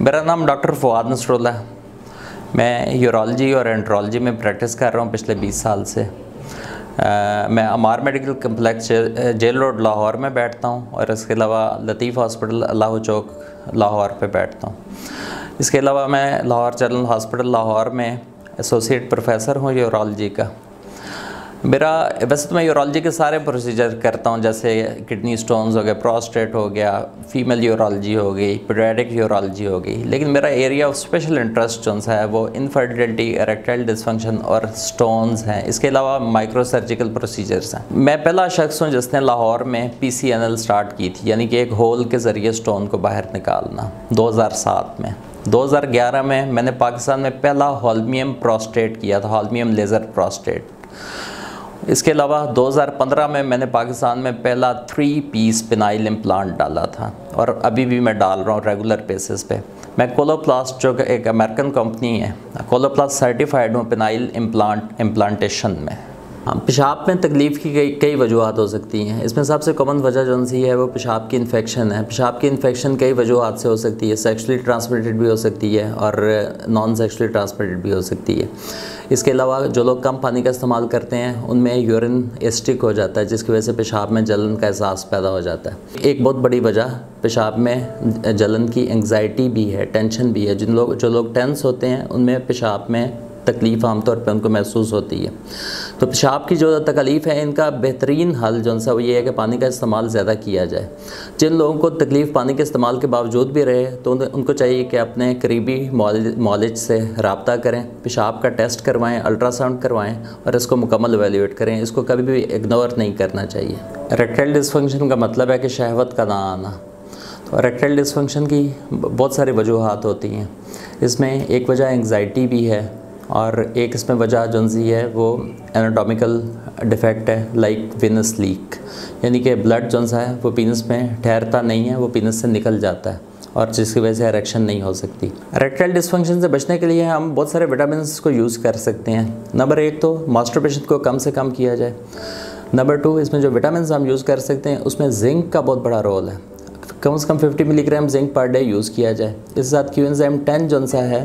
میرا نام ڈاکٹر فواد نصر ہے۔ میں یورالوجی اور انٹرالوجی میں پریکٹس کر رہا ہوں پچھلے بیس سال سے۔ میں Amar Medical Complex Jail Road Lahore میں بیٹھتا ہوں اور اس کے علاوہ لطیف ہاسپٹل اللہ چوک لاہور پہ بیٹھتا ہوں۔ اس کے علاوہ میں لاہور چرن ہاسپٹل لاہور میں ایسوسیٹ پروفیسر ہوں یورالوجی کا۔ میرا ویسے تو میں یورالوجی کے سارے پروسیجر کرتا ہوں، جیسے کڈنی سٹونز ہو گئے پروسٹیٹ ہو گیا فیمیل یورالوجی ہو گئی پیڈیٹک یورالوجی ہو گئی۔ لیکن میرا ایریا آف اسپیشل انٹرسٹ جو ہے، وہ انفرٹیلٹی اریکٹائل ڈسفنکشن اور سٹونز ہیں۔ اس کے علاوہ مائکرو سرجیکل پروسیجرز ہیں۔ میں پہلا شخص ہوں جس نے لاہور میں P C N L start کی تھی یعنی کہ ایک ہول کے ذریعے سٹون کو باہر نکالنا۔ دو ہزار سات میں۔ دو ہزار گیارہ میں میں نے پاکستان میں پہلا ہالمیم پروسٹیٹ کیا تھا ہالمیم لیزر پروسٹیٹ اس کے علاوہ دو ہزار پندرہ میں میں نے پاکستان میں پہلا تھری پیس پینائل امپلانٹ ڈالا تھا اور ابھی بھی میں ڈال رہا ہوں ریگولر بیسس پہ۔ میں کولو پلاسٹ جو کہ ایک امریکن کمپنی ہے کولو پلاسٹ سرٹیفائڈ ہوں پینائل امپلانٹ امپلانٹیشن میں۔ ہاں، پیشاب میں تکلیف کی کئی کئی وجوہات ہو سکتی ہیں۔ اس میں سب سے کامن وجہ جو سی ہے وہ پیشاب کی انفیکشن ہے۔ پیشاب کی انفیکشن کئی وجوہات سے ہو سکتی ہے۔ سیکشلی ٹرانسمیٹڈ بھی ہو سکتی ہے اور نان سیکشلی ٹرانسمیٹڈ بھی ہو سکتی ہے۔ اس کے علاوہ جو لوگ کم پانی کا استعمال کرتے ہیں، ان میں یورین ایسٹک ہو جاتا ہے، جس کی وجہ سے پیشاب میں جلن کا احساس پیدا ہو جاتا ہے۔ ایک بہت بڑی وجہ پیشاب میں جلن کی انگزائٹی بھی ہے ٹینشن بھی ہے۔ جن لوگ جو لوگ ٹینس ہوتے ہیں، ان میں پیشاب میں تکلیف عام طور پہ ان کو محسوس ہوتی ہے۔ تو پیشاب کی جو تکلیف ہے ان کا بہترین حل جو سا وہ یہ ہے کہ پانی کا استعمال زیادہ کیا جائے۔ جن لوگوں کو تکلیف پانی کے استعمال کے باوجود بھی رہے، تو ان کو چاہیے کہ اپنے قریبی مالج سے رابطہ کریں، پیشاب کا ٹیسٹ کروائیں الٹرا ساؤنڈ کروائیں اور اس کو مکمل ایویلیویٹ کریں۔ اس کو کبھی بھی اگنور نہیں کرنا چاہیے۔ ریکٹیل ڈسفنکشن کا مطلب ہے کہ شہوت کا نہ آنا۔ تو ریکٹیل ڈسفنکشن کی بہت ساری وجوہات ہوتی ہیں۔ اس میں ایک وجہ انگزائٹی بھی ہے۔ اور ایک اس میں وجہ جونزی ہے وہ اناٹومیکل ڈیفیکٹ ہے لائک وینس لیک یعنی کہ بلڈ جونسا ہے وہ پینس میں ٹھہرتا نہیں ہے، وہ پینس سے نکل جاتا ہے اور جس کی وجہ سے اریکشن نہیں ہو سکتی۔ ریکٹائل ڈسفنکشن سے بچنے کے لیے ہم بہت سارے وٹامنس کو یوز کر سکتے ہیں۔ نمبر ایک تو ماسٹر پیشنٹ کو کم سے کم کیا جائے۔ نمبر ٹو اس میں جو وٹامنس ہم یوز کر سکتے ہیں، اس میں زنک کا بہت بڑا رول ہے۔ کم از کم fifty milligram zinc per day use کیا جائے۔ اس کے ساتھ کیونزائم ٹین جو سا ہے،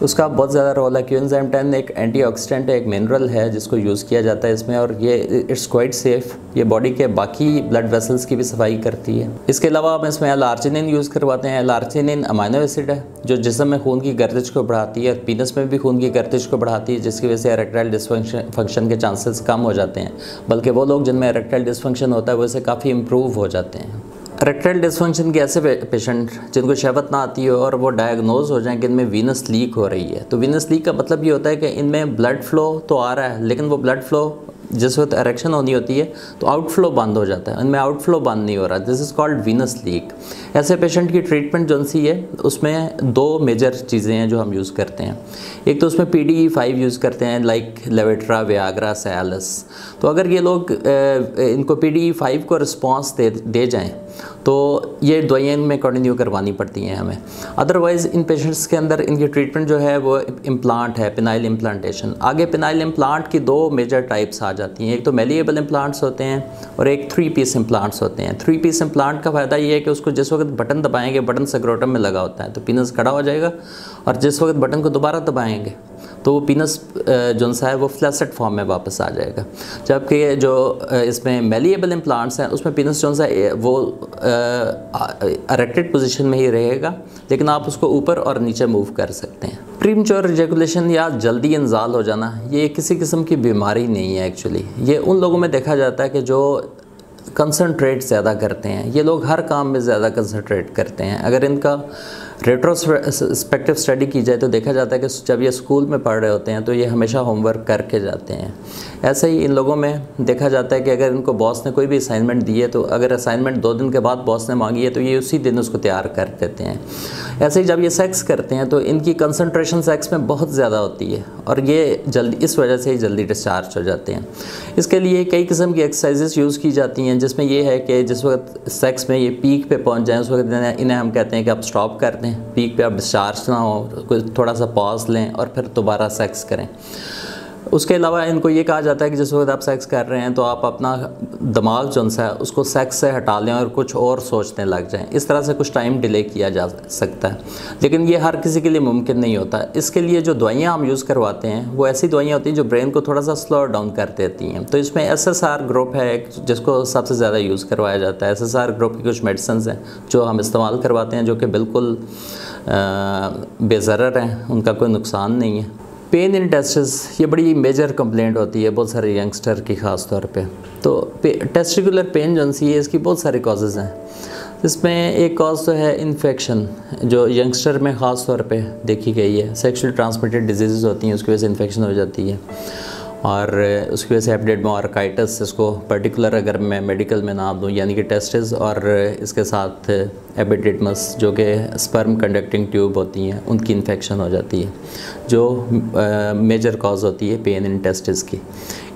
اس کا بہت زیادہ رول ہے۔ کیونزائم ٹین ایک اینٹی آکسیڈنٹ ایک منرل ہے جس کو یوز کیا جاتا ہے اس میں اور یہ اٹس کوائٹ سیف یہ باڈی کے باقی بلڈ ویسلس کی بھی صفائی کرتی ہے۔ اس کے علاوہ ہم اس میں الارچینین یوز کرواتے ہیں۔ الارچینین امائنو ایسڈ ہے، جو جسم میں خون کی گردش کو بڑھاتی ہے اور پینس میں بھی خون کی گردش کو بڑھاتی ہے، جس کی وجہ سے اریکٹائل ڈسفنکشن فنکشن کے چانسز کم ہو جاتے ہیں۔ بلکہ وہ لوگ جن میں اریکٹائل ڈسفنکشن ہوتا ہے، وہ اسے کافی امپروو ہو جاتے ہیں۔ ریکٹرل ڈسفنکشن کے ایسے پیشنٹ جن کو شہوت نہ آتی ہو اور وہ ڈائگنوز ہو جائیں کہ ان میں وینس لیک ہو رہی ہے۔ تو وینس لیک کا مطلب یہ ہوتا ہے کہ ان میں بلڈ فلو تو آ رہا ہے، لیکن وہ بلڈ فلو جس وقت اریکشن ہونی ہوتی ہے تو آؤٹ فلو بند ہو جاتا ہے ان میں آؤٹ فلو بند نہیں ہو رہا۔ This is called venous leak ایسے پیشنٹ کی ٹریٹمنٹ جو سی ہے، اس میں دو میجر چیزیں ہیں جو ہم یوز کرتے ہیں۔ ایک تو اس میں P D E five use کرتے ہیں لائک لیویٹرا ویاگرا سیالس تو اگر یہ لوگ ان کو پی ڈی ای فائیو کو رسپانس دے دے جائیں تو یہ دوائیں ان میں کنٹینیو کروانی پڑتی ہیں ہمیں۔ ادروائز ان پیشنٹس کے اندر ان کی ٹریٹمنٹ جو ہے وہ امپلانٹ ہے پینائل امپلانٹیشن آگے پینائل امپلانٹ کی دو میجر ٹائپس آ جاتی ہیں۔ ایک تو میلیبل امپلانٹس ہوتے ہیں اور ایک تھری پیس امپلانٹس ہوتے ہیں۔ تھری پیس امپلانٹ کا فائدہ یہ ہے کہ اس کو جس وقت بٹن دبائیں گے بٹن سکروٹم میں لگا ہوتا ہے۔ تو پینس کھڑا ہو جائے گا اور جس وقت بٹن کو دوبارہ دبائیں گے تو وہ پینس جو سا ہے، وہ فلیسٹ فارم میں واپس آ جائے گا۔ جبکہ جو اس میں میلیبل امپلانٹس ہیں، اس میں پینس جو سا وہ اریکٹڈ پوزیشن میں ہی رہے گا، لیکن آپ اس کو اوپر اور نیچے موو کر سکتے ہیں۔ پریمچور ریجیکولیشن یا جلدی انزال ہو جانا، یہ کسی قسم کی بیماری نہیں ہے ایکچولی یہ ان لوگوں میں دیکھا جاتا ہے کہ جو کنسنٹریٹ زیادہ کرتے ہیں، یہ لوگ ہر کام میں زیادہ کنسنٹریٹ کرتے ہیں۔ اگر ان کا ریٹروسپیکٹو اسٹڈی کی جائے تو دیکھا جاتا ہے کہ جب یہ اسکول میں پڑھ رہے ہوتے ہیں تو یہ ہمیشہ ہوم ورک کر کے جاتے ہیں۔ ایسے ہی ان لوگوں میں دیکھا جاتا ہے کہ اگر ان کو باس نے کوئی بھی اسائنمنٹ دی ہے تو اگر اسائنمنٹ دو دن کے بعد باس نے مانگی ہے تو یہ اسی دن اس کو تیار کر دیتے ہیں۔ ایسے ہی جب یہ سیکس کرتے ہیں تو ان کی کنسنٹریشن سیکس میں بہت زیادہ ہوتی ہے اور یہ جلدی اس وجہ سے ہی جلدی ڈسچارج ہو جاتے ہیں۔ اس کے لیے کئی قسم کی ایکسرسائزز یوز کی جاتی ہیں، جس میں یہ ہے کہ جس وقت سیکس میں یہ پیک پہ پہنچ جائیں، اس وقت انہیں ہم کہتے ہیں کہ آپ اسٹاپ کر دیں۔ پیک پہ آپ ڈسچارج نہ ہو تھوڑا سا پاز لیں اور پھر دوبارہ سیکس کریں۔ اس کے علاوہ ان کو یہ کہا جاتا ہے کہ جس وقت آپ سیکس کر رہے ہیں تو آپ اپنا دماغ جو سا ہے، اس کو سیکس سے ہٹا لیں اور کچھ اور سوچنے لگ جائیں۔ اس طرح سے کچھ ٹائم ڈیلے کیا جا سکتا ہے۔ لیکن یہ ہر کسی کے لیے ممکن نہیں ہوتا۔ اس کے لیے جو دوائیاں ہم یوز کرواتے ہیں، وہ ایسی دوائیاں ہوتی ہیں جو برین کو تھوڑا سا سلو ڈاؤن کر دیتی ہیں۔ تو اس میں ایس ایس آر گروپ ہے جس کو سب سے زیادہ یوز کروایا جاتا ہے۔ ایس ایس آر گروپ کی کچھ میڈیسنز ہیں جو ہم استعمال کرواتے ہیں جو کہ بالکل بے ضرر ہیں۔ ان کا کوئی نقصان نہیں ہے۔ پین ان ٹیسٹس یہ بڑی میجر کمپلینٹ ہوتی ہے بہت سارے ینگسٹر کی خاص طور پہ۔ تو ٹیسٹیکولر پین جو سی ہے، اس کی بہت سارے کازز ہیں۔ اس میں ایک کاز تو ہے انفیکشن جو ینگسٹر میں خاص طور پہ دیکھی گئی ہے۔ سیکشل ٹرانسمیٹڈ ڈیزیزز ہوتی ہیں، اس کی وجہ سے انفیکشن ہو جاتی ہے۔ اور اس کی وجہ سے ایپڈیڈ مارکائٹس اس کو پرٹیکولر اگر میں میڈیکل میں نام دوں یعنی کہ ٹیسٹز اور اس کے ساتھ ایپیڈیڈمس جو کہ سپرم کنڈکٹنگ ٹیوب ہوتی ہیں، ان کی انفیکشن ہو جاتی ہے، جو میجر کاز ہوتی ہے پین ان ٹیسٹز کی۔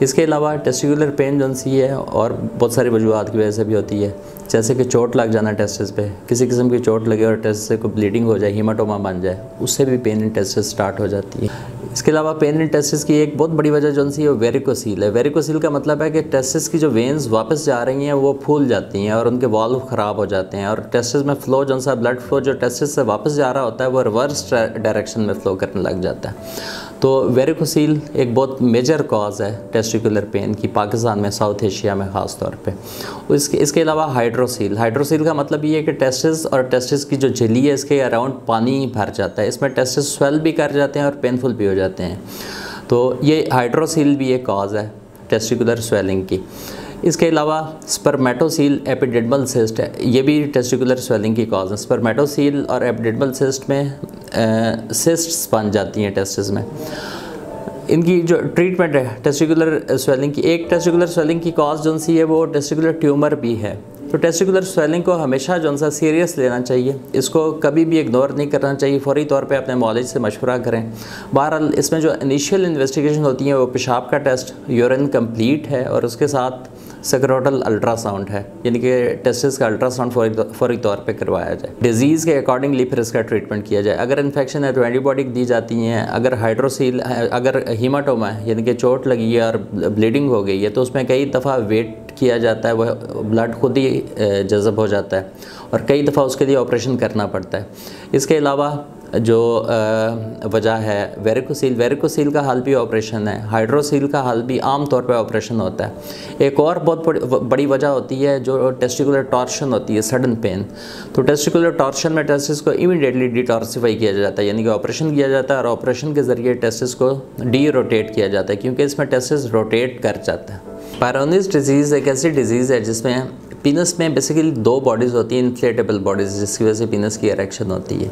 اس کے علاوہ ٹیسٹیکولر پین جو سی ہے، اور بہت ساری وجوہات کی وجہ سے بھی ہوتی ہے۔ جیسے کہ چوٹ لگ جانا ٹیسٹز پہ، کسی قسم کی چوٹ لگے اور ٹیسٹ سے کوئی بلیڈنگ ہو جائے ہیماٹوما بن جائے، اس سے بھی پین ان ٹیسٹز سٹارٹ ہو جاتی ہے۔ اس کے علاوہ پین ان ٹیسٹس کی ایک بہت بڑی وجہ جو سی وہ ویریکوسیل ہے. ویریکوسیل کا مطلب ہے کہ ٹیسٹس کی جو وینز واپس جا رہی ہیں وہ پھول جاتی ہیں اور ان کے والو خراب ہو جاتے ہیں اور ٹیسٹس میں فلو جو سا بلڈ فلو جو ٹیسٹس سے واپس جا رہا ہوتا ہے وہ ریورس ڈائریکشن میں فلو کرنے لگ جاتا ہے. تو ویریکوسیل ایک بہت میجر کاز ہے ٹیسٹیکولر پین کی پاکستان میں ساؤتھ ایشیا میں خاص طور پہ. اس کے اس کے علاوہ ہائیڈروسیل ہائیڈروسیل کا مطلب یہ ہے کہ ٹیسٹس اور ٹیسٹس کی جو جھلی ہے، اس کے اراؤنڈ پانی بھر جاتا ہے. اس میں ٹیسٹس سویل بھی کر جاتے ہیں اور پینفل بھی ہو جاتے ہیں. جاتے ہیں۔ تو یہ ہائیڈروسیل بھی ایک کاز ہے، ٹیسٹیکولر سویلنگ کی۔ اس کے علاوہ سپرمیٹوسیل ایپیڈیڈمل سسٹ ہے۔ یہ بھی ٹیسٹیکولر سویلنگ کی کاز ہے۔ سپرمیٹوسیل اور ایپیڈیڈمل سسٹ میں سسٹس بن جاتی ہیں ٹیسٹس میں۔ ان کی جو ٹریٹمنٹ ہے، ٹیسٹیکولر سویلنگ کی، ایک ٹیسٹیکولر سویلنگ کی کاز جو سی ہے، وہ ٹیسٹیکولر ٹیومر بھی ہے۔ تو ٹیسٹیکولر سویلنگ کو ہمیشہ جو سا سیریس لینا چاہیے۔ اس کو کبھی بھی اگنور نہیں کرنا چاہیے، فوری طور پہ اپنے مالج سے مشورہ کریں۔ بہرحال، اس میں جو انیشیل انویسٹیگیشن ہوتی ہیں، وہ پیشاب کا ٹیسٹ یورین کمپلیٹ ہے اور اس کے ساتھ سکروٹل الٹرا ساؤنڈ ہے یعنی کہ ٹیسٹس کا الٹرا ساؤنڈ فوری طور پہ کروایا جائے۔ ڈیزیز کے اکارڈنگلی پھر اس کا ٹریٹمنٹ کیا جائے۔ اگر انفیکشن ہے تو اینٹی باڈی دی جاتی ہیں، اگر ہائیڈروسیل اگر ہیماٹوما ہے یعنی کہ چوٹ لگی ہے اور بلیڈنگ ہو گئی ہے، تو اس میں کئی دفعہ ویٹ کیا جاتا ہے، وہ بلڈ خود ہی جذب ہو جاتا ہے اور کئی دفعہ اس کے لیے آپریشن کرنا پڑتا ہے۔ اس کے علاوہ جو وجہ ہے ویریکوسیل ویریکوسیل کا حل بھی آپریشن ہے ہائیڈروسیل کا حل بھی عام طور پہ آپریشن ہوتا ہے۔ ایک اور بہت بڑی وجہ ہوتی ہے جو ٹیسٹیکولر ٹارشن ہوتی ہے سڈن پین تو ٹیسٹیکولر ٹارشن میں ٹیسٹس کو امیڈیٹلی ڈیٹارسیفائی کیا جاتا ہے یعنی کہ آپریشن کیا جاتا ہے اور آپریشن کے ذریعے ٹیسٹس کو ڈی روٹیٹ کیا جاتا ہے، کیونکہ اس میں ٹیسٹس روٹیٹ کر جاتا ہے۔ پیرونس ڈیزیز ایک ایسی ڈیزیز ہے جس میں پینس میں بیسیکلی دو باڈیز ہوتی ہیں انفلیٹیبل باڈیز جس کی وجہ سے پینس کی اریکشن ہوتی ہے۔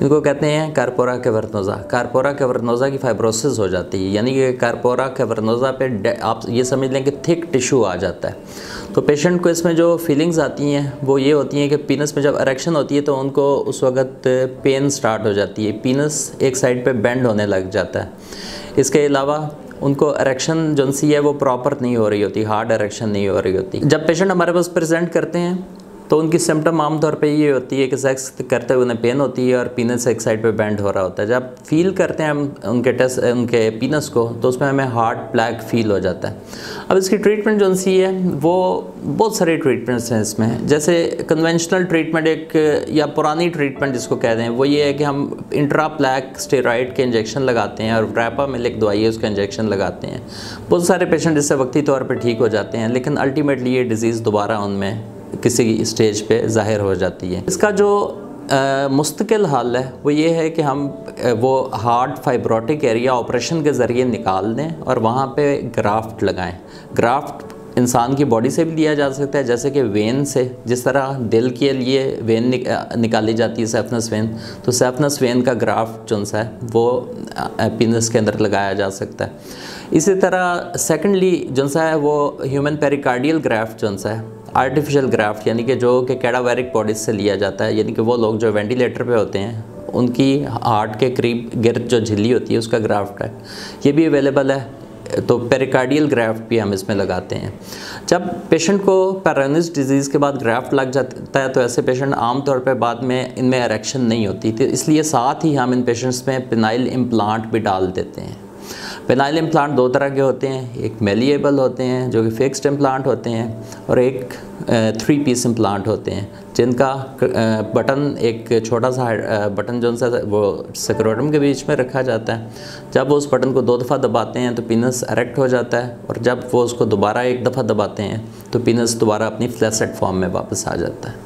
ان کو کہتے ہیں کارپورا کیورنوزا کارپورا کیورنوزا کی فائبروسس ہو جاتی ہے یعنی کہ کارپورا کیورنوزا پہ آپ یہ سمجھ لیں کہ تھک ٹیشو آ جاتا ہے۔ تو پیشنٹ کو اس میں جو فیلنگز آتی ہیں، وہ یہ ہوتی ہیں کہ پینس میں جب اریکشن ہوتی ہے تو ان کو اس وقت پین سٹارٹ ہو جاتی ہے۔ پینس ایک سائڈ پہ بینڈ ہونے لگ جاتا ہے۔ اس کے علاوہ ان کو اریکشن جنسی سی ہے وہ پراپر نہیں ہو رہی ہوتی ہارڈ اریکشن نہیں ہو رہی ہوتی۔ جب پیشنٹ ہمارے پاس پریزنٹ کرتے ہیں تو ان کی سمٹم عام طور پہ یہ ہوتی ہے کہ سیکس کرتے ہوئے انہیں پین ہوتی ہے اور پینس ایک سائڈ پہ بینڈ ہو رہا ہوتا ہے۔ جب فیل کرتے ہیں ہم ان کے ٹیسٹ ان کے پینس کو، تو اس میں ہمیں ہارڈ بلیک فیل ہو جاتا ہے۔ اب اس کی ٹریٹمنٹ جو سی ہے، وہ بہت سارے ٹریٹمنٹس ہیں اس میں۔ جیسے کنونشنل ٹریٹمنٹ ایک یا پرانی ٹریٹمنٹ جس کو کہتے ہیں وہ یہ ہے کہ ہم انٹرا پلیک اسٹیرائڈ کے انجیکشن لگاتے ہیں اور ریپا میں ایک دوائی ہے، اس کا انجیکشن لگاتے ہیں۔ بہت سارے پیشنٹ اس سے وقتی طور پہ ٹھیک ہو جاتے ہیں، لیکن الٹیمیٹلی یہ ڈیزیز دوبارہ ان میں کسی اسٹیج پہ ظاہر ہو جاتی ہے۔ اس کا جو مستقل حل ہے، وہ یہ ہے کہ ہم وہ ہارڈ فائبروٹک ایریا آپریشن کے ذریعے نکال دیں اور وہاں پہ گرافٹ لگائیں۔ گرافٹ انسان کی باڈی سے بھی لیا جا سکتا ہے، جیسے کہ وین سے۔ جس طرح دل کے لیے وین نکالی جاتی ہے سیفنس وین تو سیفنس وین کا گرافٹ جو سا ہے، وہ پینس کے اندر لگایا جا سکتا ہے۔ اسی طرح سیکنڈلی جو سا ہے وہ ہیومن پیریکارڈیل گرافٹ جو سا ہے آرٹیفیشل گرافٹ یعنی کہ جو کہ کیڈاویرک باڈیز سے لیا جاتا ہے یعنی کہ وہ لوگ جو وینٹیلیٹر پہ ہوتے ہیں، ان کی ہارٹ کے قریب گرد جو جھلی ہوتی ہے، اس کا گرافٹ ہے۔ یہ بھی اویلیبل ہے، تو پیریکارڈیل گرافٹ بھی ہم اس میں لگاتے ہیں۔ جب پیشنٹ کو پیرانس ڈیزیز کے بعد گرافٹ لگ جاتا ہے، تو ایسے پیشنٹ عام طور پہ بعد میں ان میں اریکشن نہیں ہوتی۔ تو اس لیے ساتھ ہی ہم ان پیشنٹس میں پینائل امپلانٹ بھی ڈال دیتے ہیں۔ پینائل امپلانٹ دو طرح کے ہوتے ہیں، ایک میلیبل ہوتے ہیں جو کہ فکسڈ امپلانٹ ہوتے ہیں اور ایک تھری پیس امپلانٹ ہوتے ہیں، جن کا بٹن ایک چھوٹا سا بٹن جو سا وہ سکروٹم کے بیچ میں رکھا جاتا ہے۔ جب وہ اس بٹن کو دو دفعہ دباتے ہیں تو پینس اریکٹ ہو جاتا ہے اور جب وہ اس کو دوبارہ ایک دفعہ دباتے ہیں تو پینس دوبارہ اپنی فلیسٹ فارم میں واپس آ جاتا ہے۔